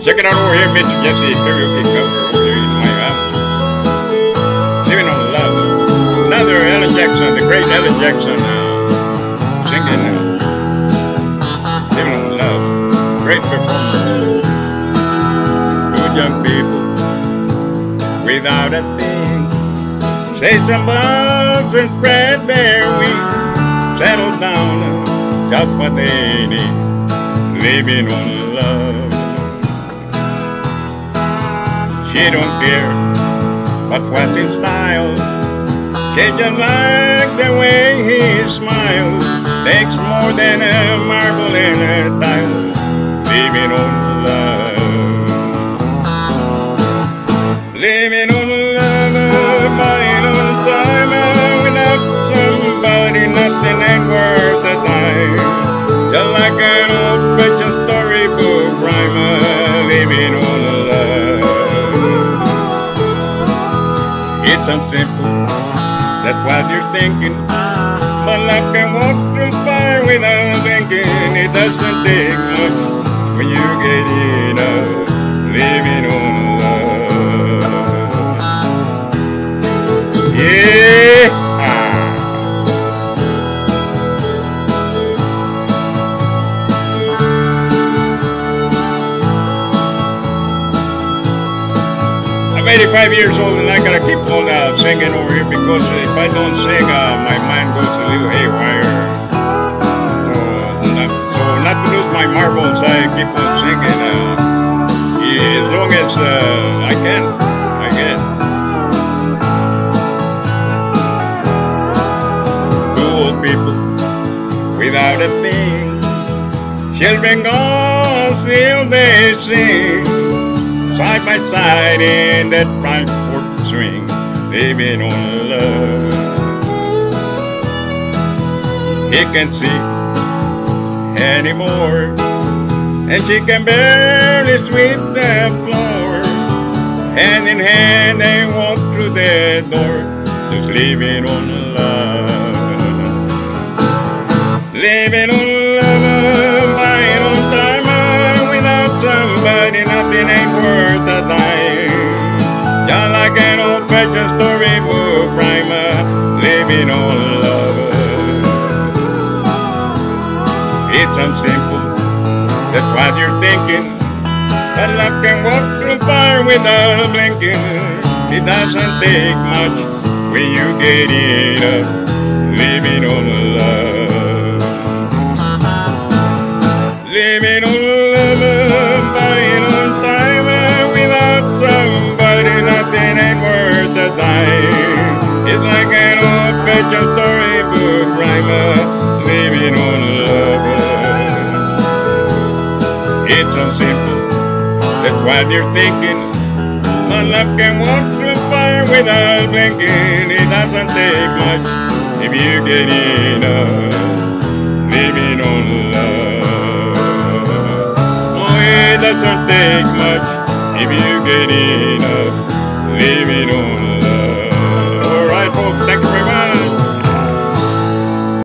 Check it out over here, Mr. Jesse karaoke cover over there in my house. Living on Love. Another Alan Jackson, the great Alan Jackson, uh, singing uh, Living on Love. Great performer. Good young people, without a thing. Say some bugs and spread their wings. Settle down, just what they need. Living on love. She don't care but what's in style. She just like the way he smiles. Takes more than a marble in a tile. Living on love. Living on love, It's simple. that's what you're thinking. But love can walk through fire without blinking. It doesn't take much when you get enough 25 years old and I gotta keep on uh, singing over here because if I don't sing, uh, my mind goes a little haywire. So not, so not to lose my marbles, I keep on singing uh, as long as uh, I can. I can. Two old people without a thing, children gone still they sing side by side in that Frankfurt swing, living on love. He can see anymore, and she can barely sweep the floor. Hand in hand, they walk through the door, just living on love. Living on It's simple. that's what you're thinking. But love can walk through fire without blinking. It doesn't take much when you get enough living on love. Living on love, It's so simple, that's why you're thinking. My love can walk through fire without blinking. It doesn't take much if you get enough living on love. Oh, it doesn't take much if you get enough living on